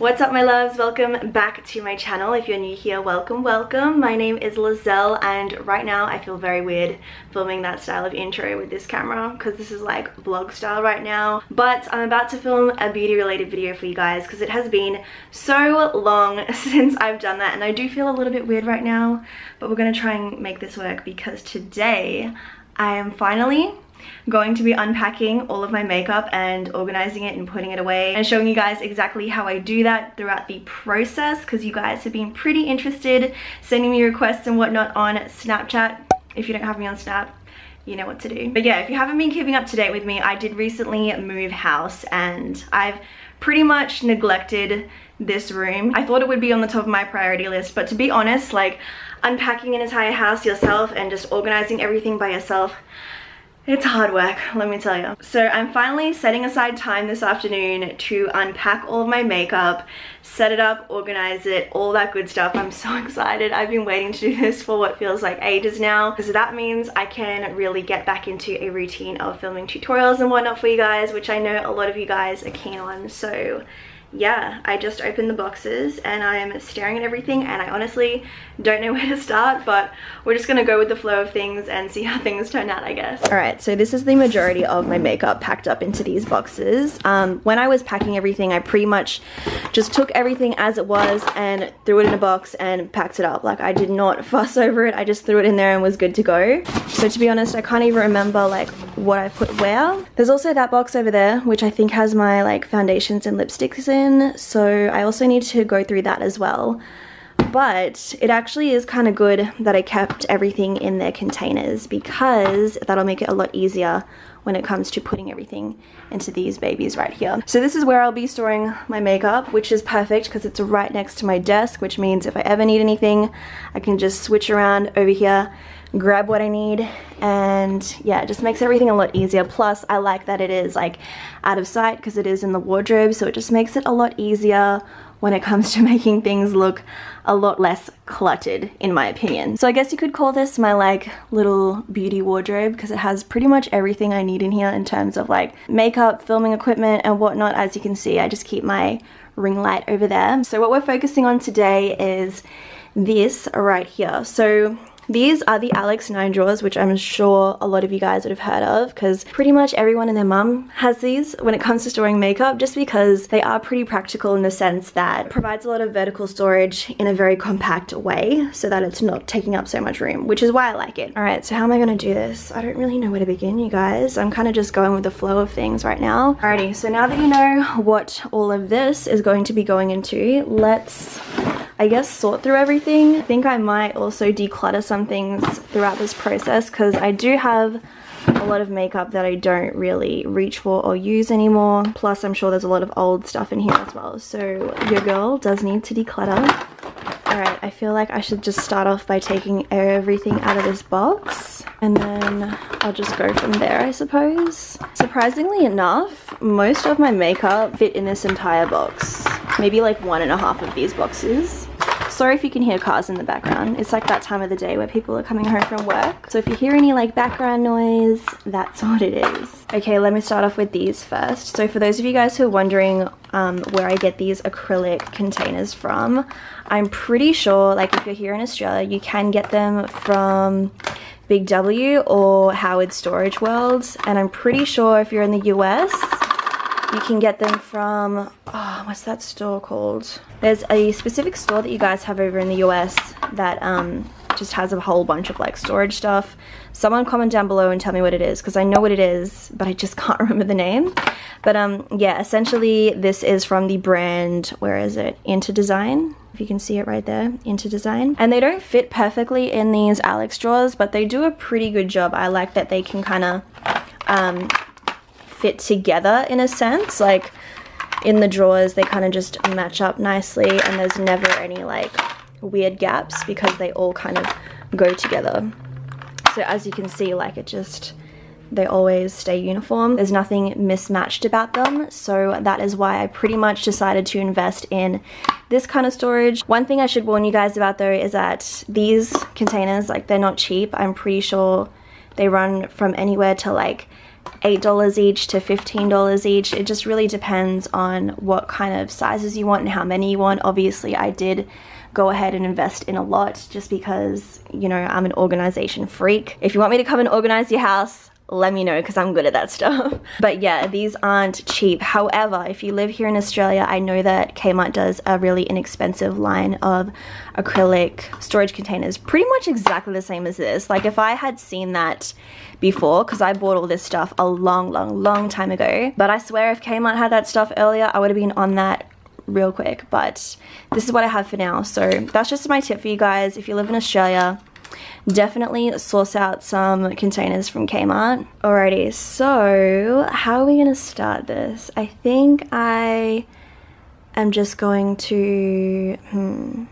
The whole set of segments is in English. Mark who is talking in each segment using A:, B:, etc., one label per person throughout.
A: What's up my loves? Welcome back to my channel. If you're new here, welcome, welcome. My name is Leizel and right now I feel very weird filming that style of intro with this camera because this is like vlog style right now. But I'm about to film a beauty related video for you guys because it has been so long since I've done that and I do feel a little bit weird right now. But we're going to try and make this work because today I am finally going to be unpacking all of my makeup and organizing it and putting it away and showing you guys exactly how I do that throughout the process because you guys have been pretty interested sending me requests and whatnot on Snapchat. If you don't have me on Snap, you know what to do. But yeah, if you haven't been keeping up to date with me, I did recently move house and I've pretty much neglected this room. I thought it would be on the top of my priority list, but to be honest, like unpacking an entire house yourself and just organizing everything by yourself, it's hard work, let me tell you. So I'm finally setting aside time this afternoon to unpack all of my makeup, set it up, organize it, all that good stuff. I'm so excited. I've been waiting to do this for what feels like ages now because that means I can really get back into a routine of filming tutorials and whatnot for you guys, which I know a lot of you guys are keen on. So yeah, I just opened the boxes and I'm staring at everything and I honestly don't know where to start, but we're just gonna go with the flow of things and see how things turn out, I guess. All right, so this is the majority of my makeup packed up into these boxes. Um, when I was packing everything, I pretty much just took everything as it was and threw it in a box and packed it up. Like I did not fuss over it, I just threw it in there and was good to go. So to be honest, I can't even remember like what I put where. There's also that box over there, which I think has my like foundations and lipsticks in. So I also need to go through that as well but it actually is kind of good that I kept everything in their containers because that'll make it a lot easier when it comes to putting everything into these babies right here. So this is where I'll be storing my makeup, which is perfect because it's right next to my desk, which means if I ever need anything, I can just switch around over here, grab what I need, and yeah, it just makes everything a lot easier. Plus, I like that it is like out of sight because it is in the wardrobe, so it just makes it a lot easier when it comes to making things look a lot less cluttered in my opinion. So I guess you could call this my like little beauty wardrobe because it has pretty much everything I need in here in terms of like makeup, filming equipment and whatnot. As you can see, I just keep my ring light over there. So what we're focusing on today is this right here. So these are the Alex 9 drawers, which I'm sure a lot of you guys would have heard of because pretty much everyone and their mum has these when it comes to storing makeup just because they are pretty practical in the sense that it provides a lot of vertical storage in a very compact way so that it's not taking up so much room, which is why I like it. All right, so how am I gonna do this? I don't really know where to begin, you guys. I'm kind of just going with the flow of things right now. Alrighty, so now that you know what all of this is going to be going into, let's I guess, sort through everything. I think I might also declutter some things throughout this process because I do have a lot of makeup that I don't really reach for or use anymore. Plus, I'm sure there's a lot of old stuff in here as well. So your girl does need to declutter. Alright, I feel like I should just start off by taking everything out of this box. And then I'll just go from there, I suppose. Surprisingly enough, most of my makeup fit in this entire box. Maybe like one and a half of these boxes. Sorry if you can hear cars in the background. It's like that time of the day where people are coming home from work. So if you hear any like background noise, that's what it is. Okay, let me start off with these first. So for those of you guys who are wondering um, where I get these acrylic containers from, I'm pretty sure like if you're here in Australia, you can get them from Big W or Howard Storage World. And I'm pretty sure if you're in the US, you can get them from, oh, what's that store called? There's a specific store that you guys have over in the US that um, just has a whole bunch of like storage stuff. Someone comment down below and tell me what it is because I know what it is, but I just can't remember the name. But um, yeah, essentially this is from the brand, where is it? InterDesign if you can see it right there, InterDesign. And they don't fit perfectly in these Alex drawers, but they do a pretty good job. I like that they can kind of um, fit together in a sense. Like in the drawers, they kind of just match up nicely and there's never any like weird gaps because they all kind of go together. So as you can see, like it just, they always stay uniform. There's nothing mismatched about them. So that is why I pretty much decided to invest in this kind of storage. One thing I should warn you guys about though is that these containers, like they're not cheap. I'm pretty sure They run from anywhere to like $8 each to $15 each. It just really depends on what kind of sizes you want and how many you want. Obviously, I did go ahead and invest in a lot just because, you know, I'm an organization freak. If you want me to come and organize your house, let me know because I'm good at that stuff. but yeah, these aren't cheap. However, if you live here in Australia, I know that Kmart does a really inexpensive line of acrylic storage containers, pretty much exactly the same as this. Like if I had seen that before, because I bought all this stuff a long, long, long time ago, but I swear if Kmart had that stuff earlier, I would have been on that real quick but this is what I have for now so that's just my tip for you guys if you live in Australia definitely source out some containers from Kmart. Alrighty, so how are we gonna start this? I think I am just going to, hmm,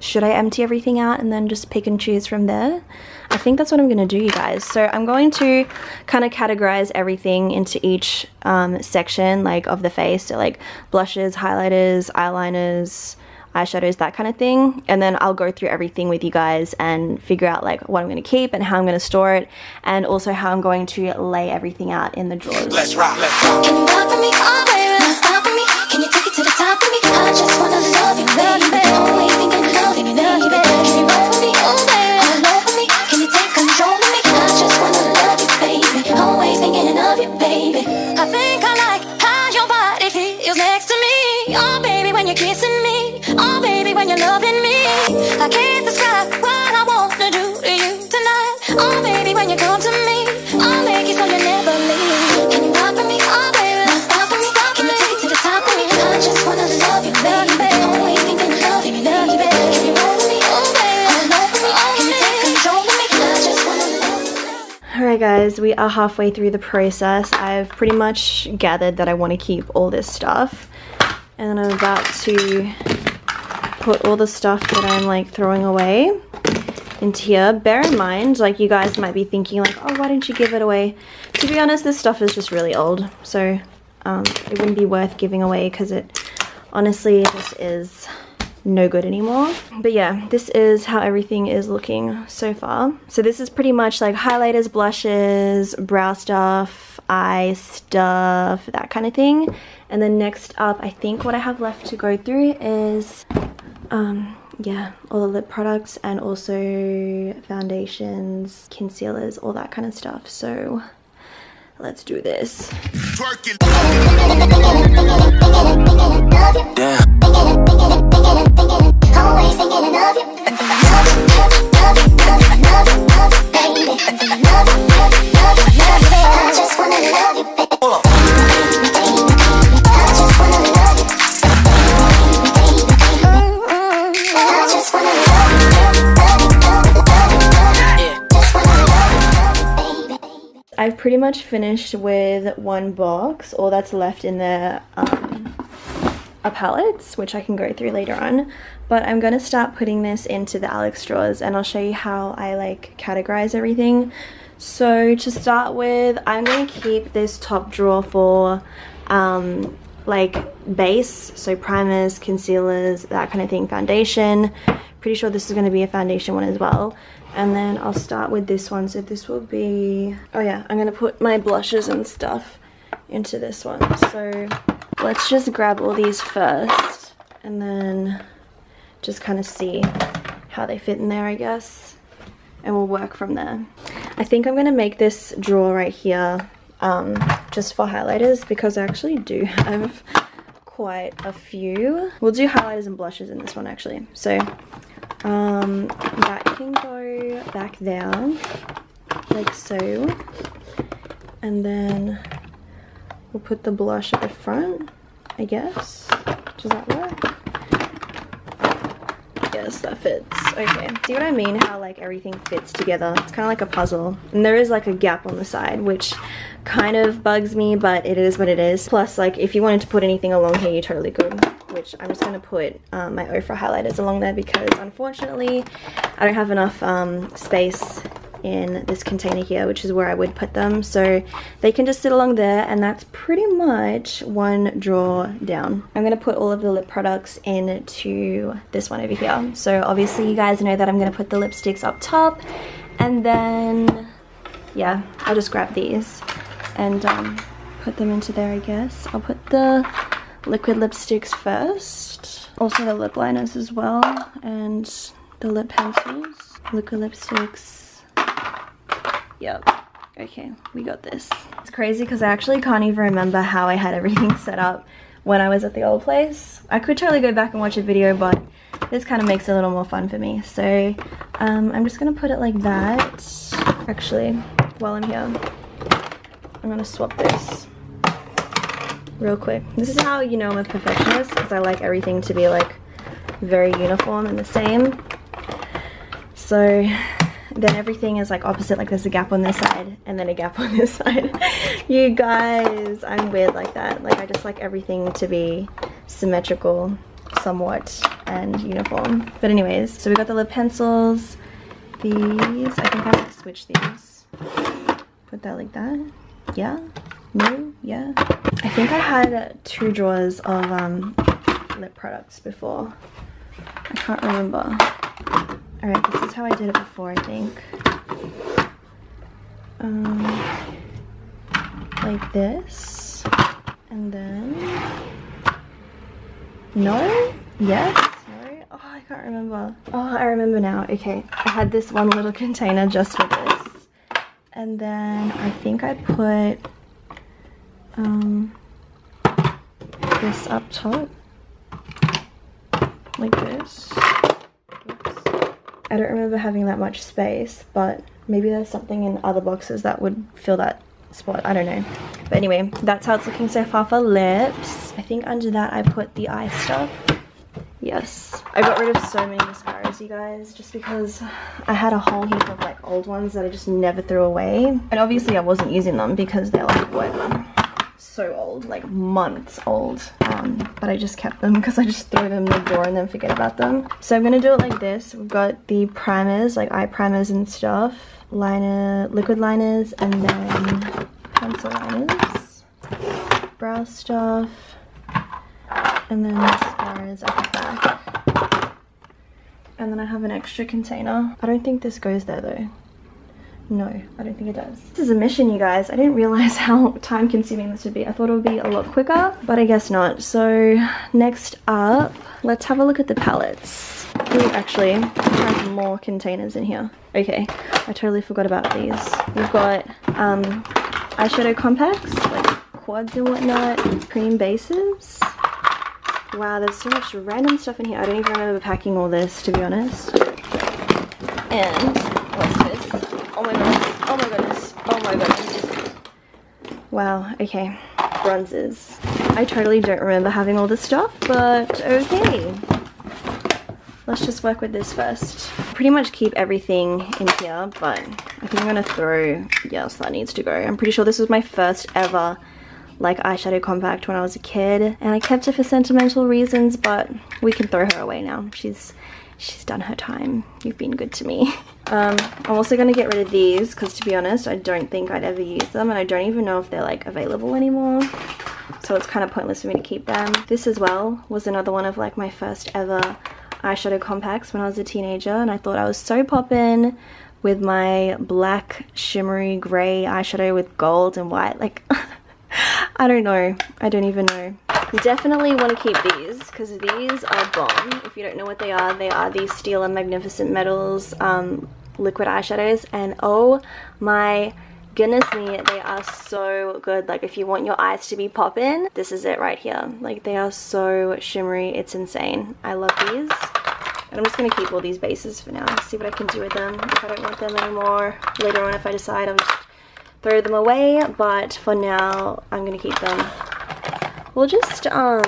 A: should I empty everything out and then just pick and choose from there? I think that's what I'm gonna do you guys. So I'm going to kind of categorize everything into each um, section like of the face. So like blushes, highlighters, eyeliners, eyeshadows, that kind of thing. And then I'll go through everything with you guys and figure out like what I'm going to keep and how I'm going to store it and also how I'm going to lay everything out in the drawers. Let's rock, let's rock. Can you rock for me? Oh, baby, stop for me. Can you take it to the top for me? I just wanna love you, baby. Always thinking love you, baby. Can you rock for me? Oh, baby, love for me. Can you take control of me? I just wanna love you, baby. Always thinking of you, baby. I think I like how your body feels next to me. Oh, baby, when you're kissing me we are halfway through the process. I've pretty much gathered that I want to keep all this stuff and I'm about to put all the stuff that I'm like throwing away into here. Bear in mind, like you guys might be thinking like, oh, why didn't you give it away? To be honest, this stuff is just really old. So um, it wouldn't be worth giving away because it honestly just is no good anymore. But yeah, this is how everything is looking so far. So this is pretty much like highlighters, blushes, brow stuff, eye stuff, that kind of thing. And then next up, I think what I have left to go through is um yeah all the lip products and also foundations concealers all that kind of stuff so let's do this I've pretty much finished with one box. All that's left in there um, palettes, which I can go through later on. But I'm going to start putting this into the Alex drawers and I'll show you how I like categorize everything. So to start with, I'm going to keep this top drawer for um, like base, so primers, concealers, that kind of thing, foundation. Pretty sure this is going to be a foundation one as well and then I'll start with this one so this will be oh yeah I'm gonna put my blushes and stuff into this one so let's just grab all these first and then just kind of see how they fit in there I guess. And we'll work from there. I think I'm gonna make this drawer right here um, just for highlighters because I actually do have quite a few. We'll do highlighters and blushes in this one actually. So um, that can go back there, like so. And then we'll put the blush at the front, I guess. Does that work? Yes, that fits. Okay, see what I mean? How like everything fits together. It's kind of like a puzzle. And there is like a gap on the side, which kind of bugs me, but it is what it is. Plus, like if you wanted to put anything along here, you totally could which I'm just going to put um, my Ofra highlighters along there because unfortunately I don't have enough um, space in this container here which is where I would put them so they can just sit along there and that's pretty much one drawer down. I'm to put all of the lip products into this one over here so obviously you guys know that I'm to put the lipsticks up top and then yeah, I'll just grab these and um, put them into there, I guess. I'll put the liquid lipsticks first. Also the lip liners as well and the lip pencils. Liquid lipsticks. Yep. Okay, we got this. It's crazy because I actually can't even remember how I had everything set up when I was at the old place. I could totally go back and watch a video, but this kind of makes it a little more fun for me. So um, I'm just going to put it like that. Actually, while I'm here, I'm going to swap this real quick. This is how you know I'm a perfectionist because I like everything to be like very uniform and the same. So then everything is like opposite. Like there's a gap on this side and then a gap on this side. You guys i'm weird like that. Like i just like everything to be symmetrical somewhat and uniform. But anyways so we got the lip pencils these. I think i might switch these. Put that like that. Yeah. No? Yeah. I think i had two drawers of um lip products before. I can't remember Alright, this is how I did it before, I think. Um, like this. And then... No? Yes? Oh, I can't remember. Oh, I remember now. Okay, I had this one little container just for this. And then I think I put um, this up top. Like this. I don't remember having that much space, but maybe there's something in other boxes that would fill that spot. I don't know. But anyway, that's how it's looking so far for lips. I think under that I put the eye stuff. Yes. I got rid of so many mascaras, you guys, just because I had a whole heap of like old ones that I just never threw away. And obviously I wasn't using them because they're like, what? So old, like months old. Um, but I just kept them because I just throw them in the drawer and then forget about them. So I'm gonna do it like this. We've got the primers, like eye primers and stuff, liner, liquid liners, and then pencil liners, brow stuff, and then mascaras at the back. And then I have an extra container. I don't think this goes there though. No, I don't think it does. This is a mission, you guys. I didn't realize how time consuming this would be. I thought it would be a lot quicker, but I guess not. So next up, let's have a look at the palettes. Ooh, actually, I have more containers in here. Okay, I totally forgot about these. We've got um, eyeshadow compacts, like quads and whatnot, cream bases. Wow, there's so much random stuff in here. I don't even remember packing all this, to be honest. And what's this? Oh my goodness. Oh my goodness. Oh my goodness. Wow, okay. Bronzes. I totally don't remember having all this stuff, but okay. Let's just work with this first. Pretty much keep everything in here, but I think I'm gonna throw, yes, that needs to go. I'm pretty sure this was my first ever like eyeshadow compact when I was a kid and I kept it for sentimental reasons but we can throw her away now she's she's done her time. You've been good to me. Um, I'm also going to get rid of these because to be honest, I don't think I'd ever use them and I don't even know if they're like available anymore. So it's kind of pointless for me to keep them. This as well was another one of like my first ever eyeshadow compacts when I was a teenager and I thought I was so poppin' with my black shimmery grey eyeshadow with gold and white. Like, I don't know. I don't even know. You definitely want to keep these because these are bomb. If you don't know what they are, they are the Stila Magnificent Metals um, liquid eyeshadows. And oh my goodness me they are so good. Like if you want your eyes to be popping this is it right here. Like they are so shimmery. It's insane. I love these. And I'm just going to keep all these bases for now. See what I can do with them. If I don't want them anymore later on if I decide I'm just throw them away but for now I'm going to keep them We'll just um,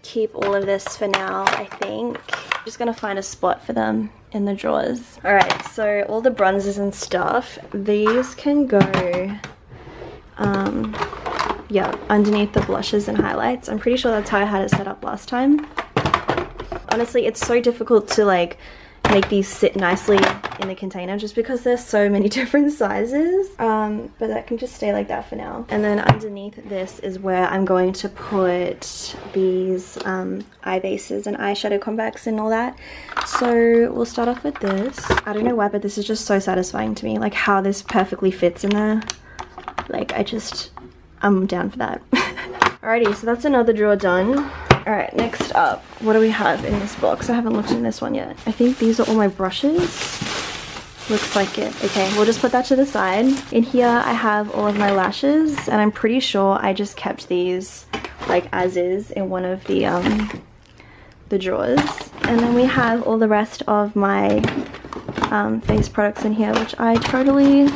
A: keep all of this for now, I think. I'm just gonna find a spot for them in the drawers. Alright, so all the bronzers and stuff, these can go, um, yeah, underneath the blushes and highlights. I'm pretty sure that's how I had it set up last time. Honestly, it's so difficult to like make these sit nicely in the container just because there's so many different sizes. Um, but that can just stay like that for now. And then underneath this is where I'm going to put these um, eye bases and eyeshadow compacts and all that. So we'll start off with this. I don't know why, but this is just so satisfying to me. Like how this perfectly fits in there. Like I just, I'm down for that. Alrighty, so that's another drawer done. Alright, next up, what do we have in this box? I haven't looked in this one yet. I think these are all my brushes. Looks like it. Okay, we'll just put that to the side. In here, I have all of my lashes, and I'm pretty sure I just kept these like as is in one of the um the drawers. And then we have all the rest of my um, face products in here, which I totally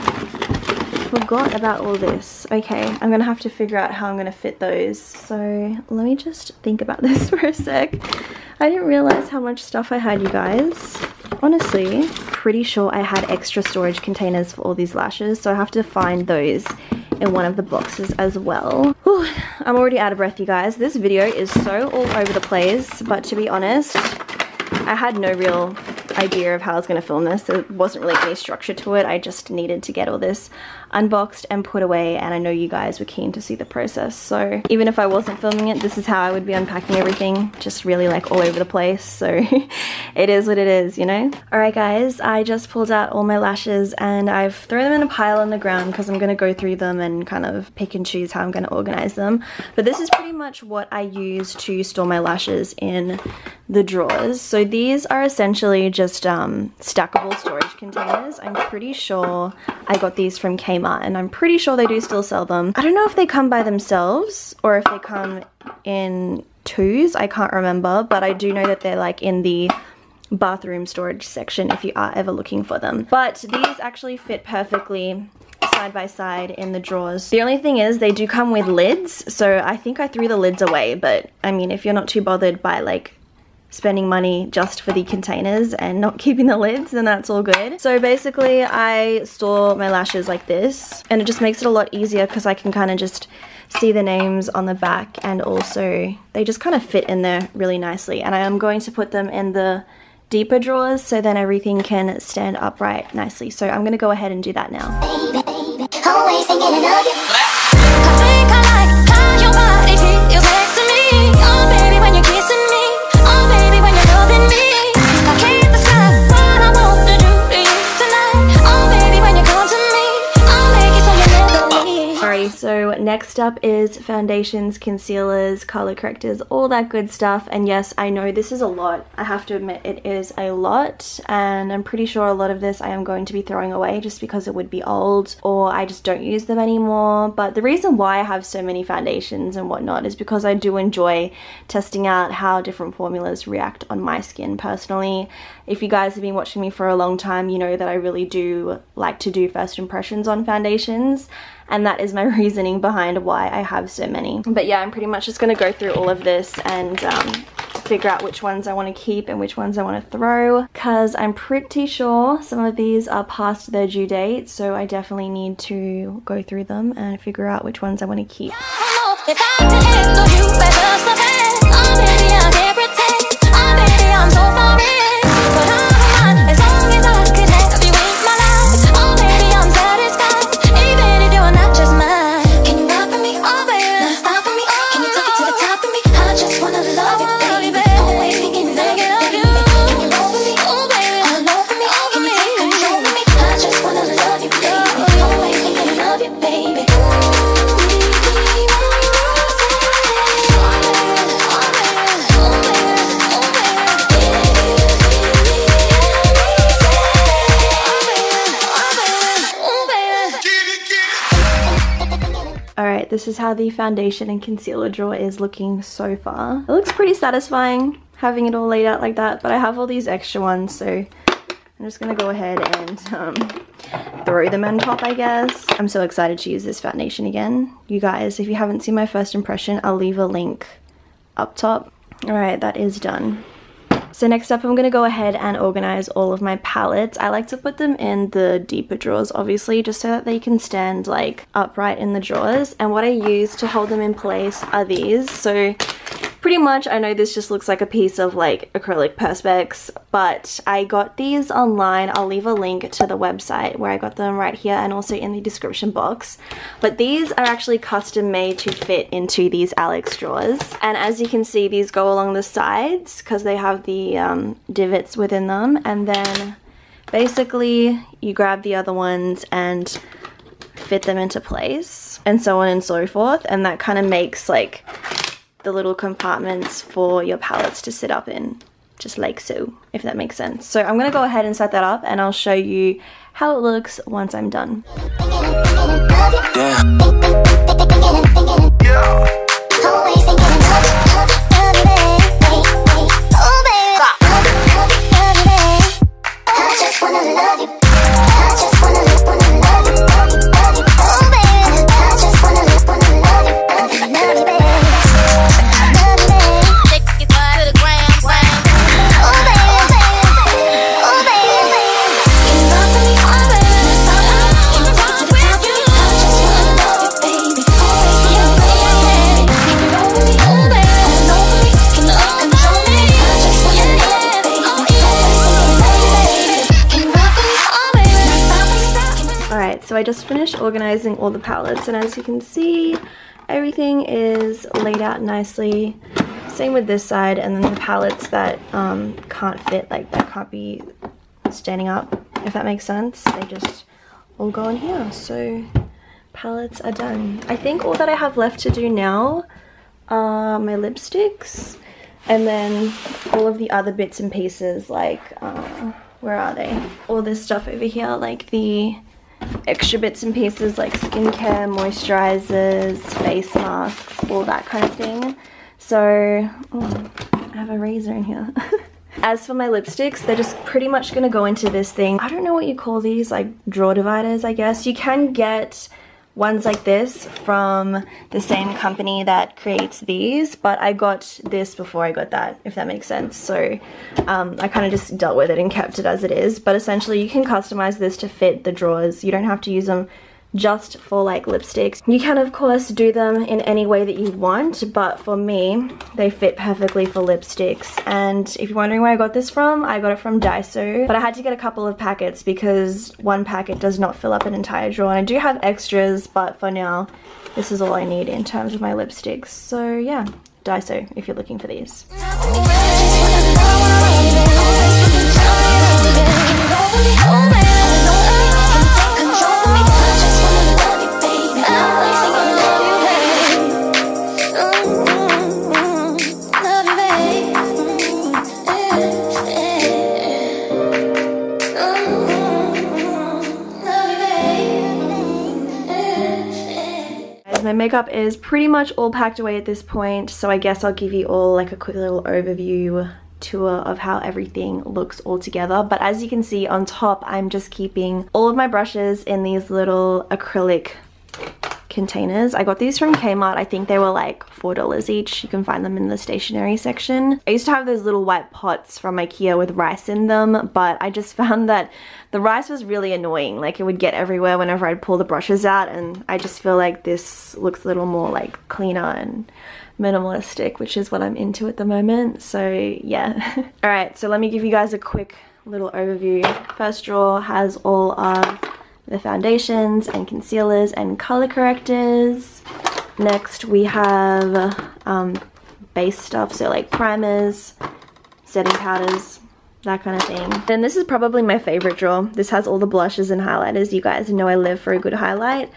A: forgot about all this. Okay, I'm gonna have to figure out how I'm gonna fit those. So let me just think about this for a sec. I didn't realize how much stuff I had, you guys. Honestly, pretty sure I had extra storage containers for all these lashes, so I have to find those in one of the boxes as well. Whew, I'm already out of breath, you guys. This video is so all over the place, but to be honest, I had no real idea of how I was going to film this. There wasn't really any structure to it. I just needed to get all this unboxed and put away and I know you guys were keen to see the process. So even if I wasn't filming it, this is how I would be unpacking everything. Just really like all over the place. So it is what it is, you know? Alright guys, I just pulled out all my lashes and I've thrown them in a pile on the ground because I'm going to go through them and kind of pick and choose how I'm going to organize them. But this is pretty much what I use to store my lashes in the drawers. So these are essentially just um, stackable storage containers. I'm pretty sure I got these from Kmart and I'm pretty sure they do still sell them. I don't know if they come by themselves or if they come in twos. I can't remember, but I do know that they're like in the bathroom storage section if you are ever looking for them. But these actually fit perfectly side by side in the drawers. The only thing is they do come with lids, so I think I threw the lids away, but I mean if you're not too bothered by like spending money just for the containers and not keeping the lids then that's all good. So basically I store my lashes like this and it just makes it a lot easier because I can kind of just see the names on the back and also they just kind of fit in there really nicely. And I am going to put them in the deeper drawers so then everything can stand upright nicely. So I'm gonna go ahead and do that now. Baby, baby, so next up is foundations, concealers, color correctors, all that good stuff. And yes, I know this is a lot. I have to admit it is a lot and I'm pretty sure a lot of this I am going to be throwing away just because it would be old or I just don't use them anymore. But the reason why I have so many foundations and whatnot is because I do enjoy testing out how different formulas react on my skin personally. If you guys have been watching me for a long time, you know that I really do like to do first impressions on foundations and that is my reasoning behind why I have so many. But yeah, I'm pretty much just going to go through all of this and um, figure out which ones I want to keep and which ones I want to throw because I'm pretty sure some of these are past their due date so I definitely need to go through them and figure out which ones I want to keep. This is how the foundation and concealer drawer is looking so far. It looks pretty satisfying having it all laid out like that, but I have all these extra ones, so I'm just gonna go ahead and um, throw them on top, I guess. I'm so excited to use this foundation again. You guys, if you haven't seen my first impression, I'll leave a link up top. All right, that is done. So next up I'm going to go ahead and organize all of my palettes. I like to put them in the deeper drawers obviously just so that they can stand like upright in the drawers and what I use to hold them in place are these. So Pretty much, I know this just looks like a piece of like acrylic perspex, but I got these online. I'll leave a link to the website where I got them right here and also in the description box. But these are actually custom made to fit into these Alex drawers. And as you can see, these go along the sides because they have the um, divots within them. And then basically you grab the other ones and fit them into place and so on and so forth. And that kind of makes like the little compartments for your palettes to sit up in just like so if that makes sense so I'm gonna go ahead and set that up and I'll show you how it looks once I'm done yeah. I just finished organizing all the palettes and as you can see everything is laid out nicely. Same with this side and then the palettes that um, can't fit like that can't be standing up if that makes sense. They just all go in here. So palettes are done. I think all that I have left to do now are my lipsticks and then all of the other bits and pieces like uh, where are they? All this stuff over here like the extra bits and pieces like skincare, moisturizers, face masks, all that kind of thing. So, oh, I have a razor in here. As for my lipsticks, they're just pretty much going to go into this thing. I don't know what you call these, like drawer dividers, I guess. You can get ones like this from the same company that creates these but I got this before I got that if that makes sense. So um, I kind of just dealt with it and kept it as it is. But essentially you can customize this to fit the drawers. You don't have to use them just for like lipsticks. You can of course do them in any way that you want, but for me, they fit perfectly for lipsticks. And if you're wondering where I got this from, I got it from Daiso, but I had to get a couple of packets because one packet does not fill up an entire drawer. And I do have extras, but for now, this is all I need in terms of my lipsticks. So yeah, Daiso if you're looking for these. Makeup is pretty much all packed away at this point so I guess I'll give you all like a quick little overview tour of how everything looks all together. But as you can see on top I'm just keeping all of my brushes in these little acrylic containers. I got these from Kmart. I think they were like $4 each. You can find them in the stationery section. I used to have those little white pots from Ikea with rice in them, but I just found that the rice was really annoying. Like it would get everywhere whenever I'd pull the brushes out and I just feel like this looks a little more like cleaner and minimalistic, which is what I'm into at the moment. So yeah. Alright, so let me give you guys a quick little overview. First drawer has all of the foundations and concealers and color correctors. Next we have um, base stuff, so like primers, setting powders, that kind of thing. Then this is probably my favorite drawer. This has all the blushes and highlighters. You guys know I live for a good highlight.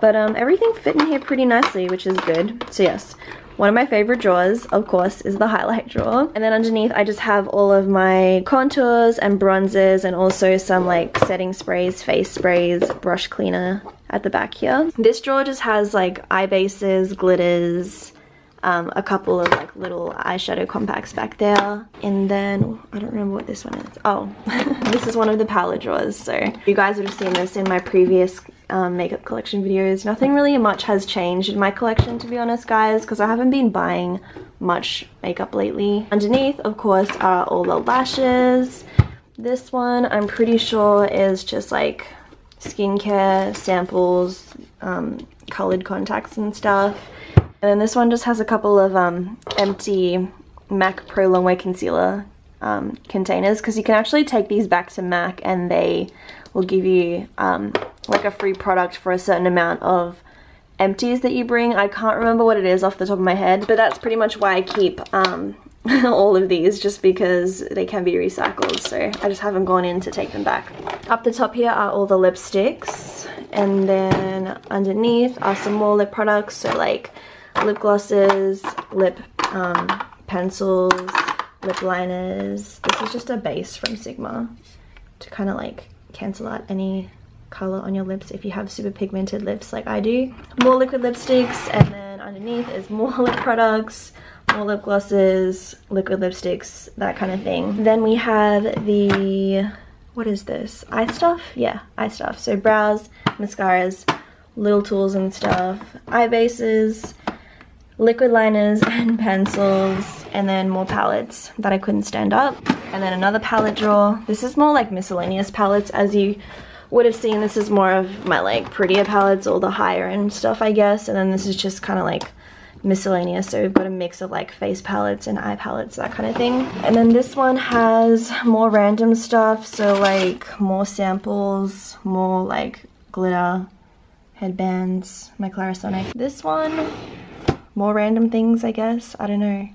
A: But um, everything fit in here pretty nicely, which is good. So yes, one of my favorite drawers, of course, is the highlight drawer. And then underneath, I just have all of my contours and bronzers and also some like setting sprays, face sprays, brush cleaner at the back here. This drawer just has like eye bases, glitters, um, a couple of like little eyeshadow compacts back there and then I don't remember what this one is oh this is one of the palette drawers so you guys would have seen this in my previous um, makeup collection videos. Nothing really much has changed in my collection to be honest guys because I haven't been buying much makeup lately. Underneath of course are all the lashes. This one I'm pretty sure is just like skincare samples, um, colored contacts and stuff. And then this one just has a couple of um, empty MAC Pro Longwear Concealer um, containers because you can actually take these back to MAC and they will give you um, like a free product for a certain amount of empties that you bring. I can't remember what it is off the top of my head, but that's pretty much why I keep um, all of these just because they can be recycled. So I just haven't gone in to take them back. Up the top here are all the lipsticks and then underneath are some more lip products. So like lip glosses, lip um, pencils, lip liners. This is just a base from Sigma to kind of like cancel out any color on your lips if you have super pigmented lips like I do. More liquid lipsticks and then underneath is more lip products, more lip glosses, liquid lipsticks, that kind of thing. Then we have the, what is this? Eye stuff? Yeah, eye stuff. So brows, mascaras, little tools and stuff, eye bases, liquid liners and pencils, and then more palettes that I couldn't stand up. And then another palette drawer. This is more like miscellaneous palettes as you would have seen. This is more of my like prettier palettes, all the higher end stuff I guess. And then this is just kind of like miscellaneous so we've got a mix of like face palettes and eye palettes that kind of thing and then this one has more random stuff so like more samples more like glitter headbands my Clarisonic this one more random things, I guess. I don't know.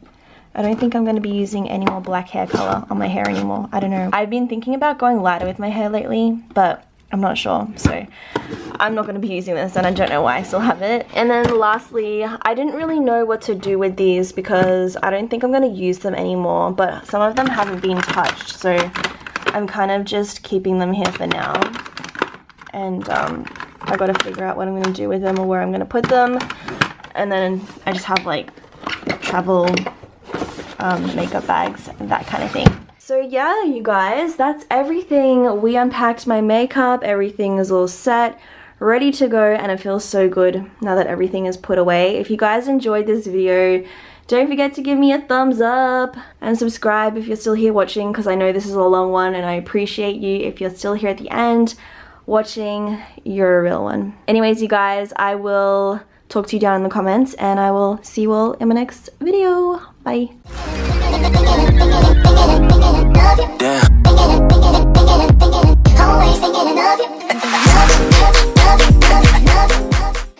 A: I don't think I'm going to be using any more black hair color on my hair anymore. I don't know. I've been thinking about going lighter with my hair lately, but I'm not sure. So I'm not going to be using this and I don't know why I still have it. And then lastly, I didn't really know what to do with these because I don't think I'm going to use them anymore, but some of them haven't been touched. So I'm kind of just keeping them here for now. And um, I got to figure out what I'm going to do with them or where I'm going to put them and then I just have like travel um, makeup bags, and that kind of thing. So yeah, you guys, that's everything. We unpacked my makeup, everything is all set, ready to go, and it feels so good now that everything is put away. If you guys enjoyed this video, don't forget to give me a thumbs up and subscribe if you're still here watching because I know this is a long one and I appreciate you if you're still here at the end watching. You're a real one. Anyways, you guys, I will talk to you down in the comments and I will see you all in my next video. Bye. Yeah.